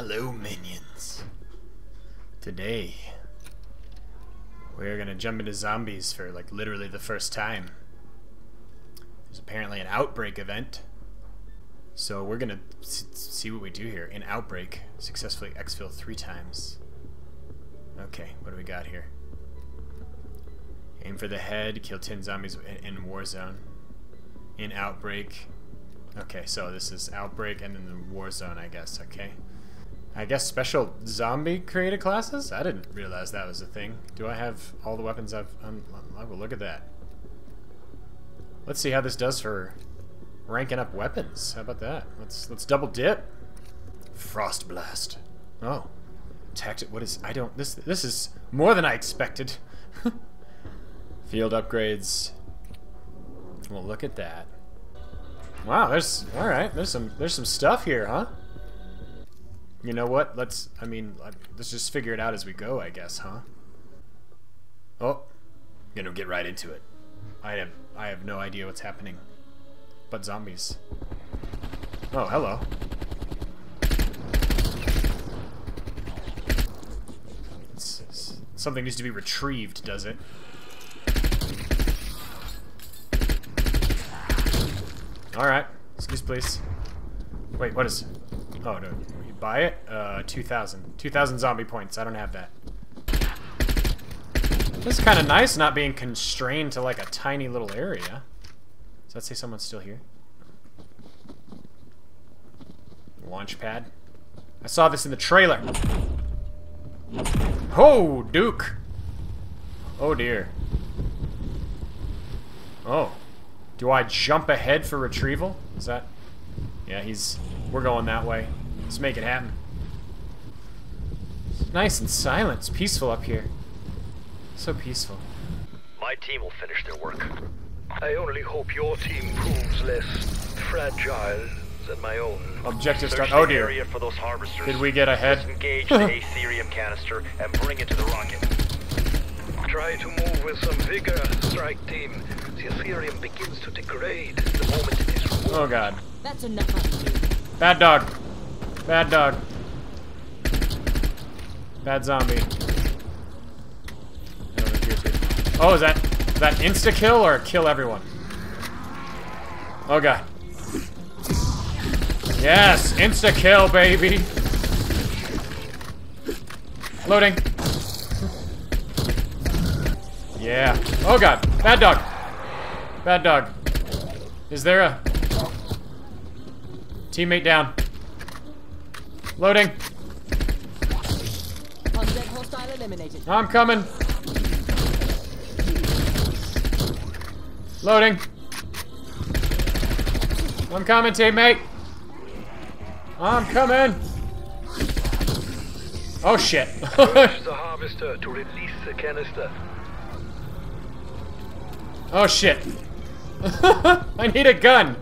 Hello, minions. Today, we're gonna jump into zombies for like literally the first time. There's apparently an outbreak event. So we're gonna see what we do here. In outbreak, successfully exfil three times. Okay, what do we got here? Aim for the head, kill 10 zombies in, in Warzone. In outbreak. Okay, so this is outbreak and then the Warzone, I guess, okay. I guess special zombie created classes? I didn't realize that was a thing. Do I have all the weapons I've... Um, oh, well, look at that. Let's see how this does for ranking up weapons. How about that? Let's let's double dip. Frost blast. Oh. Tactic what is I don't this this is more than I expected. Field upgrades. Well look at that. Wow, there's alright, there's some there's some stuff here, huh? You know what? Let's, I mean, let's just figure it out as we go, I guess, huh? Oh, gonna get right into it. I have, I have no idea what's happening. But zombies. Oh, hello. It's, it's, something needs to be retrieved, does it? Alright. Excuse please. Wait, what is... Oh, no You buy it? Uh, 2,000. 2,000 zombie points. I don't have that. This is kind of nice not being constrained to like a tiny little area. Does that say someone's still here? Launch pad. I saw this in the trailer. Oh, Duke. Oh dear. Oh. Do I jump ahead for retrieval? Is that... Yeah, he's... We're going that way. Let's make it happen. It's nice and silent. It's peaceful up here. So peaceful. My team will finish their work. I only hope your team proves less fragile than my own. Objective start. Oh dear. Area for those harvesters. Did we get ahead? Engage the Aetherium canister and bring it to the rocket. Try to move with some vigor, strike team. The Aetherium begins to degrade the moment it is removed. Oh god. That's enough. Bad dog. Bad dog. Bad zombie. Oh, is that is that insta kill or kill everyone? Oh god. Yes, insta kill, baby. Loading. Yeah. Oh god. Bad dog. Bad dog. Is there a teammate down? Loading. I'm coming. Loading. I'm coming, teammate. I'm coming. Oh shit. The harvester to release the canister. Oh shit. I need a gun.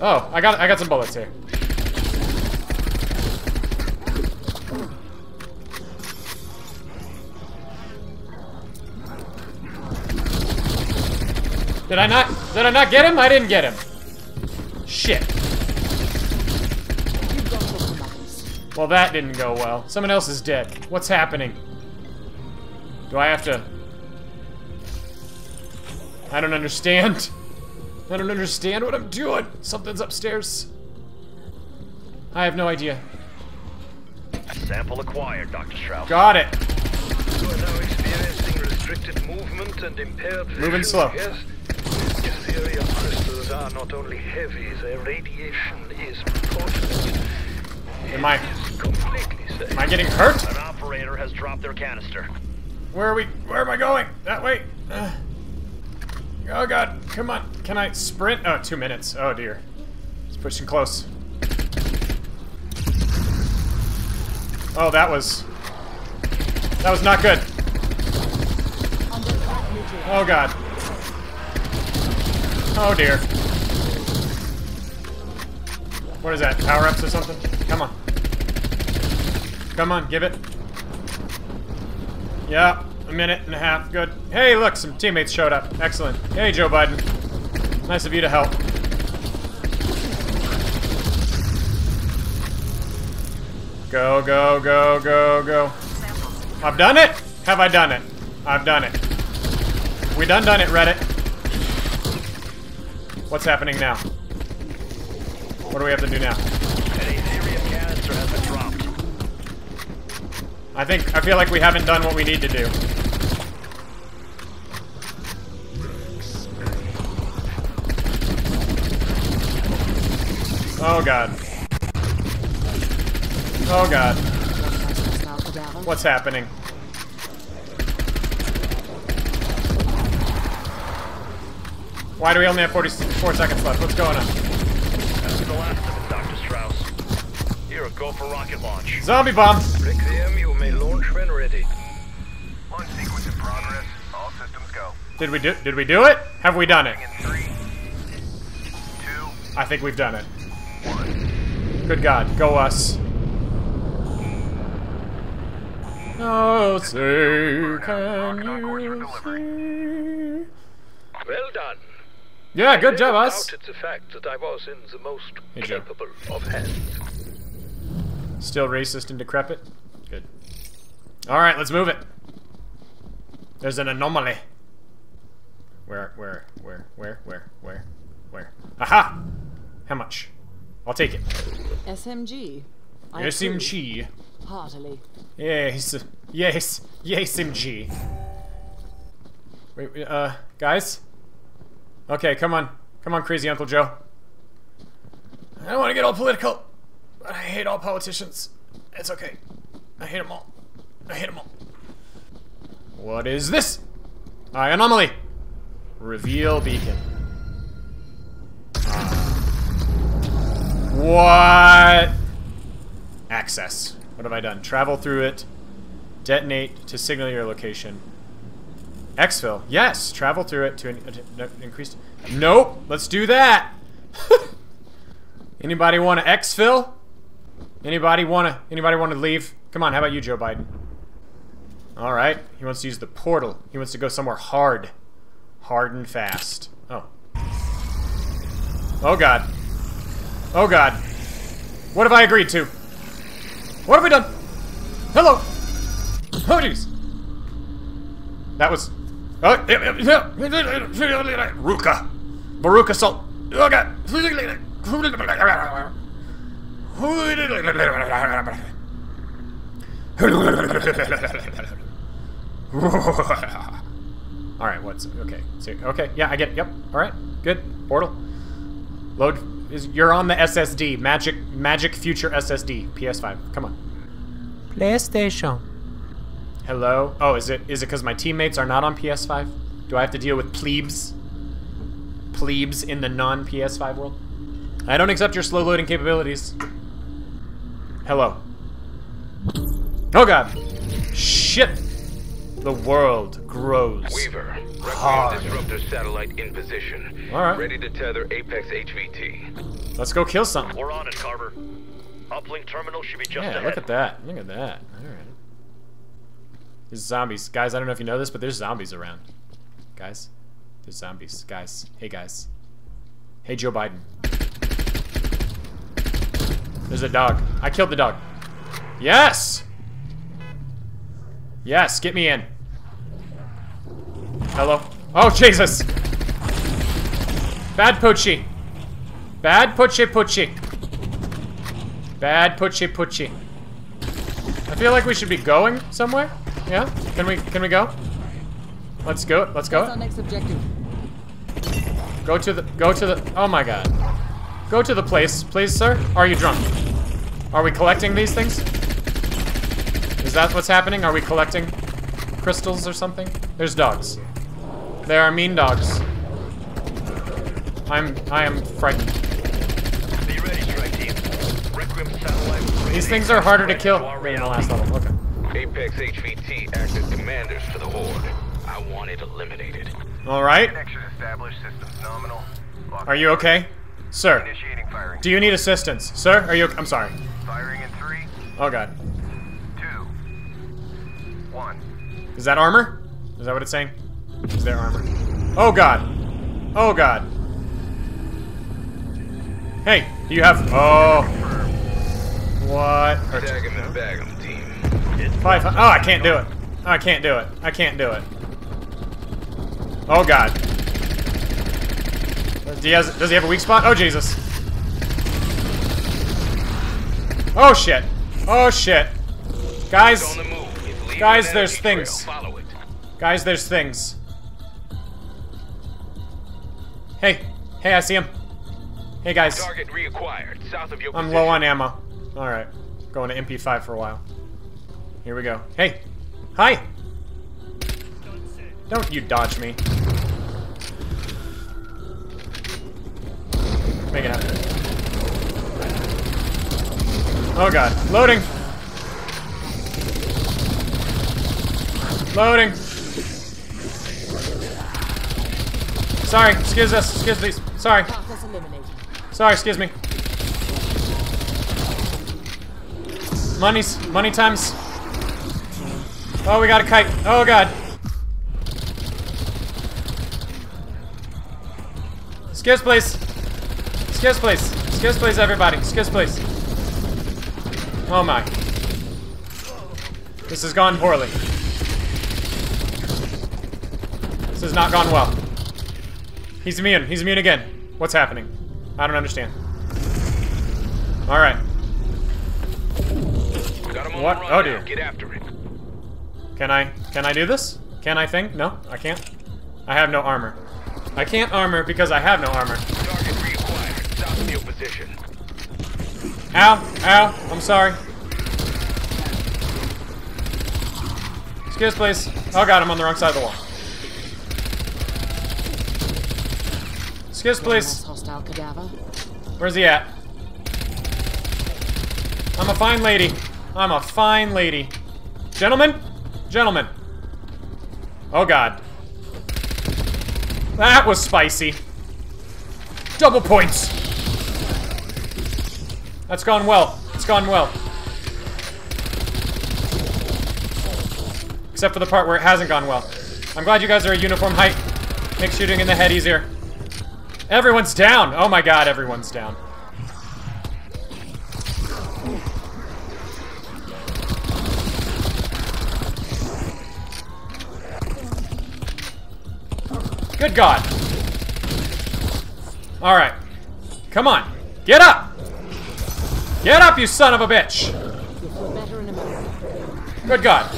Oh, I got I got some bullets here. Did I not? Did I not get him? I didn't get him. Shit. Well, that didn't go well. Someone else is dead. What's happening? Do I have to... I don't understand. I don't understand what I'm doing. Something's upstairs. I have no idea. Sample acquired, Dr. Strauss. Got it. You are now experiencing restricted movement and impaired. Moving slow. Yes? Aetherium crystals are not only heavy, their radiation is potent. Am I... Completely safe. Am I getting hurt? An operator has dropped their canister. Where are we? Where am I going? That way. Uh, oh god, come on. Can I sprint? Oh, two minutes. Oh dear. It's pushing close. Oh, that was... That was not good. Oh god. Oh dear. What is that? Power ups or something? Come on. Come on, give it. Yeah, a minute and a half. Good. Hey, look, some teammates showed up. Excellent. Hey, Joe Biden. Nice of you to help. Go, go, go, go, go. I've done it? Have I done it? I've done it. We done done it, Reddit. What's happening now? What do we have to do now? An Aetherium canister has been dropped. I think, I feel like we haven't done what we need to do. Oh god. Oh god. What's happening? Why do we only have 44 seconds left? What's going on? That's the last of it, Dr. Strauss. Here, go for rocket launch. Zombie bomb! Requiem, you may launch when ready. Launch sequence in progress. All systems go. Did we do did we do it? Have we done it? Three, two, I think we've done it. one. Good God, go us. Oh, say can you see? Well done. Yeah, good job, us. it's a fact that I was in the most Hey, Joe. of hands. Still racist and decrepit? Good. Alright, let's move it. There's an anomaly. Where, where, where, where, where, where, where? Aha! How much? I'll take it. SMG. I Yes, approve. Heartily. Yes, yes, yes, MG. Wait, wait, uh, guys? Okay, come on. Come on, crazy Uncle Joe. I don't want to get all political, but I hate all politicians. It's okay. I hate them all. I hate them all. What is this? I anomaly. Reveal beacon. Ah. What? Access. What have I done? Travel through it. Detonate to signal your location. Exfil. Yes. Travel through it to an, uh, increase. Nope. Let's do that. Anybody want to exfil? Anybody want to? Anybody want to leave? Come on. How about you, Joe Biden? All right. He wants to use the portal. He wants to go somewhere hard, hard and fast. Oh. Oh God. Oh God. What have I agreed to? What have we done? Hello. Oh jeez. That was. Ruka. Baruka salt. God. All right. What's okay? So, okay. Yeah, I get. Yep. All right. Good. Portal. Load. Is you're on the SSD. Magic. Magic Future SSD. PS5. Come on. PlayStation. Hello. Oh, is it is it because my teammates are not on PS5? Do I have to deal with plebes? Plebes in the non PS5 world? I don't accept your slow loading capabilities. Hello. Oh god. Shit. The world grows. Weaver, Hard. disruptor satellite in position. All right. Ready to tether Apex HVT. Let's go kill something. We're on it, Carver. Uplink terminal should be just Yeah, ahead. look at that. Look at that. Alright. There's zombies. Guys, I don't know if you know this, but there's zombies around. Guys. There's zombies. Guys. Hey, guys. Hey, Joe Biden. There's a dog. I killed the dog. Yes! Yes, get me in. Hello? Oh, Jesus! Bad Poochie. Bad Poochie Poochie. Bad Poochie Poochie. I feel like we should be going somewhere. Yeah? Can we can we go? Let's go. Let's That's our go. next objective. Go to the go to the Oh my god. Go to the place, please, sir. Are you drunk? Are we collecting these things? Is that what's happening? Are we collecting crystals or something? There's dogs. There are mean dogs. I'm I am frightened. Be ready, team. Requiem satellite. These things are harder to kill to our than in the last level. Okay. Apex HVT act as commanders for the Horde. I want it eliminated. All right. Connection established. Systems nominal. Are you okay? Sir, Initiating firing. do you need assistance? Sir, are you I'm sorry. Firing in three, Oh god. two, one. Is that armor? Is that what it's saying? Is there armor? Oh god. Oh god. Hey, do you have Oh. What? Or Tag him and bag him, team. five Oh, I can't do it. I can't do it. I can't do it. Oh god. Does he, has, does he have a weak spot? Oh Jesus. Oh shit. Oh shit. Guys, On the move. He's leaving Guys, there's things. trail. Follow it. guys, there's things. Hey, hey, I see him. Hey guys, Target reacquired. South of your I'm low on ammo. Alright, going to MP5 for a while. Here we go. Hey, hi! Don't you dodge me. Make it happen. Oh god, loading! Loading! Sorry, excuse us, excuse me, sorry. Sorry, excuse me. Money's money times. Oh, we got a kite. Oh god. Excuse please. Excuse please. Excuse please, everybody. Excuse please. Oh my. This has gone poorly. This has not gone well. He's immune. He's immune again. What's happening? I don't understand. Alright. Got him on What? Oh, dear. Get after it. Can I can I do this? Can I think? No, I can't. I have no armor. I can't armor because I have no armor. Target reacquired. South of your position. Ow! Ow! I'm sorry. Excuse please. Oh god, I'm on the wrong side of the wall. Excuse Last please. hostile cadaver. Where's he at? I'm a fine lady. I'm a fine lady. Gentlemen? Gentlemen. Oh god. That was spicy. Double points. That's gone well. It's gone well. Except for the part where it hasn't gone well. I'm glad you guys are a uniform height. Makes shooting in the head easier. Everyone's down. Oh my god, everyone's down. Good god. Alright. Come on. Get up! Get up, you son of a bitch! Good god.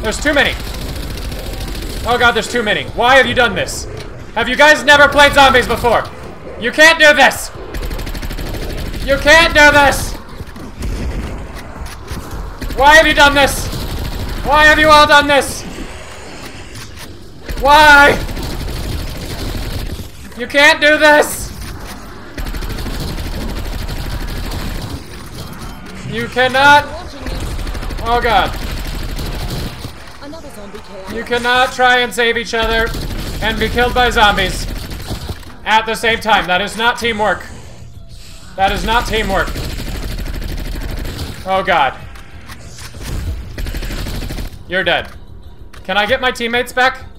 There's too many. Oh god, there's too many. Why have you done this? Have you guys never played zombies before? You can't do this! You can't do this! Why have you done this? Why have you all done this? Why? You can't do this! You cannot Oh god. You cannot try and save each other and be killed by zombies at the same time. That is not teamwork. That is not teamwork. Oh god. You're dead. Can I get my teammates back?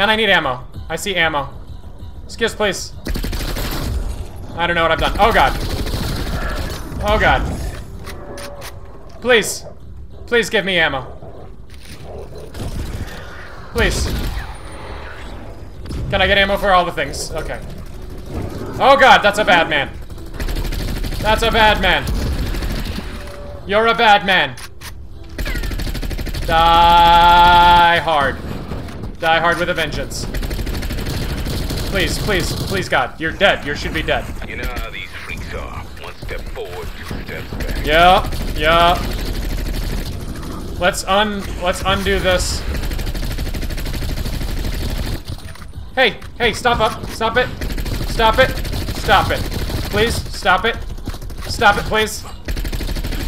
And I need ammo. I see ammo. Excuse, please. I don't know what I've done. Oh god. Oh god. Please. Please give me ammo. Please. Can I get ammo for all the things? Okay. Oh god, that's a bad man. That's a bad man. You're a bad man. Die hard. Die hard with a vengeance. Please, please, please, God. You're dead. You should be dead. You know how these freaks are. One step forward, two steps back. Yeah, yeah. Let's un let's undo this. Hey, hey, stop up. Stop it. Stop it. Stop it. Please, stop it. Stop it, please.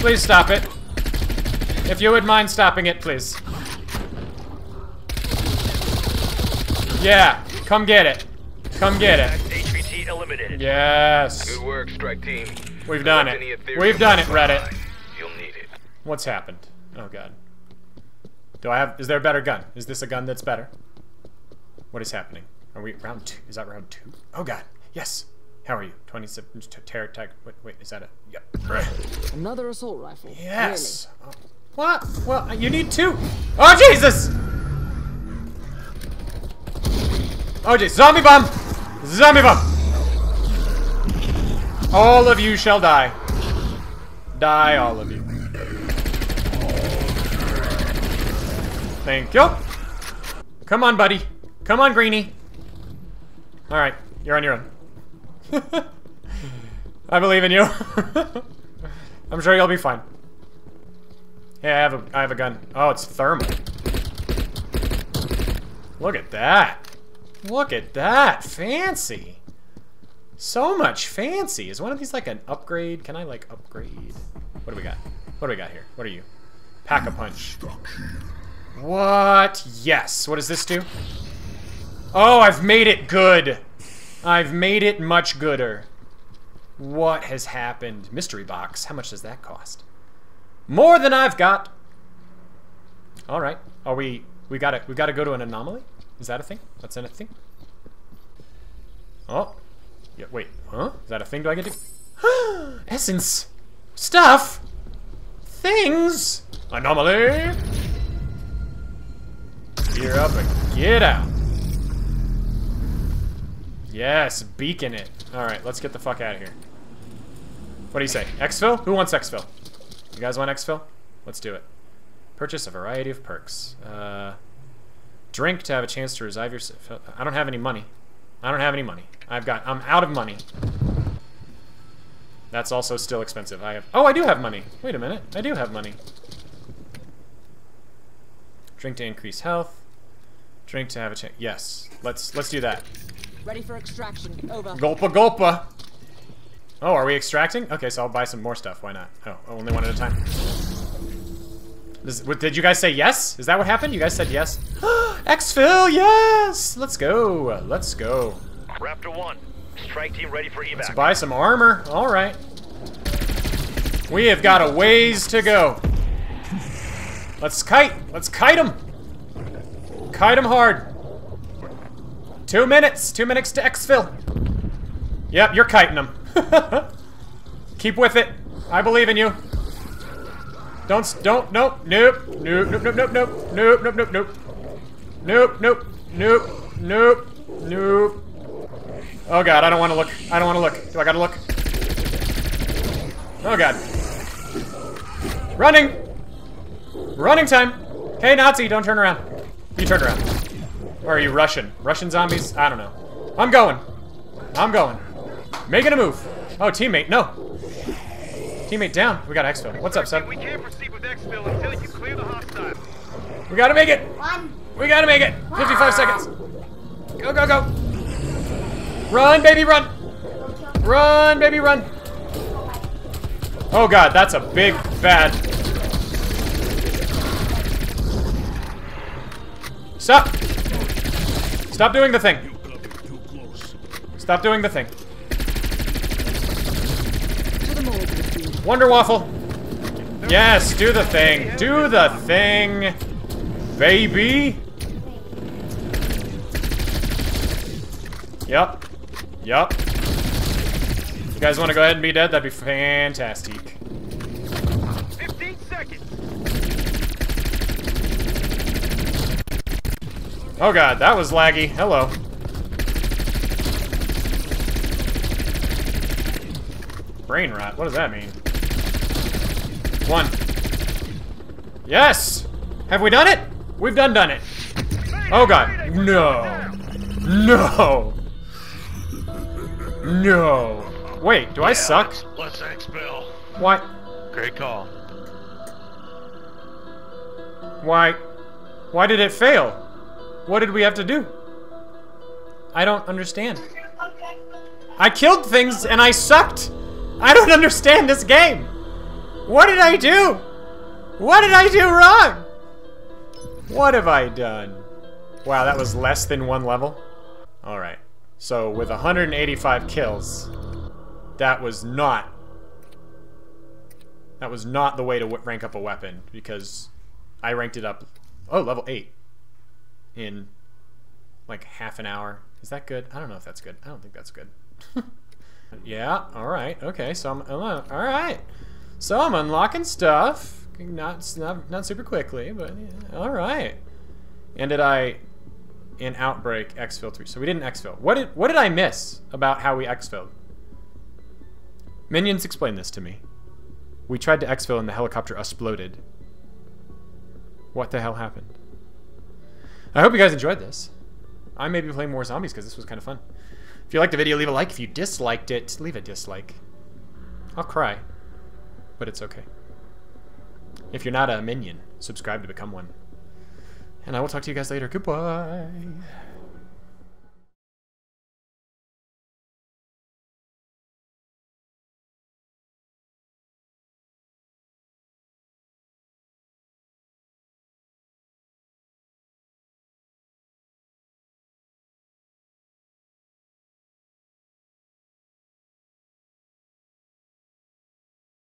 Please stop it. If you would mind stopping it, please. Yeah, come get it. Come get it. HVT eliminated. Yes. Good work, strike team. We've done it. We've done it. Reddit. You'll need it. What's happened? Oh god. Do I have? Is there a better gun? Is this a gun that's better? What is happening? Are we round two? Is that round two? Oh god. Yes. How are you? 27 t- terror tag. Wait, wait, is that it? Yep. Another assault rifle. Yes. Oh, What? Well, you need two. Oh, Jesus! Oh, jeez. Zombie bomb! Zombie bomb! All of you shall die. Die, all of you. Thank you. Come on, buddy. Come on, Greenie. Alright, you're on your own. I believe in you. I'm sure you'll be fine. Hey, I have a I have a gun. Oh, it's thermal. Look at that. Look at that. Fancy. So much fancy. Is one of these like an upgrade? Can I like upgrade? What do we got? What do we got here? What are you? Pack a punch. What? Yes. What does this do? Oh, I've made it good. I've made it much gooder. What has happened? Mystery box. How much does that cost? More than I've got. All right. Are we? We gotta. We gotta go to an anomaly. Is that a thing? That's a thing. Oh. Yeah. Wait. Huh? Is that a thing? Do I get to? Essence. Stuff. Things. Anomaly. Gear up and get out. Yes, beacon it. Alright, let's get the fuck out of here. What do you say? Exfil? Who wants exfil? You guys want exfil? Let's do it. Purchase a variety of perks. Uh, drink to have a chance to revive yourself. I don't have any money. I don't have any money. I've got... I'm out of money. That's also still expensive. I have... Oh, I do have money. Wait a minute. I do have money. Drink to increase health. Drink to have a chance... Yes. Let's, let's do that. Ready for extraction. Over. Gulpa gulpa. Oh, are we extracting? Okay, so I'll buy some more stuff. Why not? Oh, only one at a time. Does, what, did you guys say yes? Is that what happened? You guys said yes? Exfil, yes! Let's go. Let's go. Raptor 1, strike team ready for evac. Let's buy some armor. All right. We have got a ways to go. Let's kite. Let's kite him. Kite him hard. Two minutes. Two minutes to exfil. Yep, you're kiting him. Keep with it. I believe in you. Don't, don't, nope, nope, nope, nope, nope, nope, nope, nope, nope, nope, nope. Nope, nope, nope, nope. Oh god, I don't want to look. I don't want to look. Do I gotta look? Oh god. Running! Running time! Hey, Nazi, don't turn around. You turn around. Or are you Russian? Russian zombies? I don't know. I'm going. I'm going. Making a move. Oh, teammate, no. Teammate down. We got exfil. What's up, son? We can't proceed with exfil until you clear the hostile. We gotta make it. We gotta make it. 55 seconds. Go, go, go. Run, baby, run. Run, baby, run. Oh god, that's a big bad. Stop. Stop doing the thing. Stop doing the thing. To the morgue with you. Wonder Waffle. Yes, do the thing. Do the thing. Baby. Yup. Yup. You guys want to go ahead and be dead? That'd be fantastic. 15 seconds. Oh god, that was laggy. Hello. Brain rot. What does that mean? One. Yes! Have we done it? We've done done it. Oh god. No. No. No. Wait, do I suck? Let's expel. Why? Great call. Why? Why did it fail? What did we have to do? I don't understand. I killed things and I sucked. I don't understand this game. What did I do? What did I do wrong? What have I done? Wow, that was less than one level. All right. So with 185 kills, that was not that was not the way to rank up a weapon because I ranked it up oh level 8 in like half an hour. Is that good? I don't know if that's good. I don't think that's good. Yeah, alright, okay, so I'm, alright. So I'm unlocking stuff. Not, not, not super quickly, but yeah, alright. And did I, in Outbreak, exfil 3. So we didn't exfil. What did, what did I miss about how we exfilled? Minions, explain this to me. We tried to exfil and the helicopter exploded. What the hell happened? I hope you guys enjoyed this. I may be playing more zombies because this was kind of fun. If you liked the video, leave a like. If you disliked it, leave a dislike. I'll cry, but it's okay. If you're not a minion, subscribe to become one. And I will talk to you guys later. Goodbye.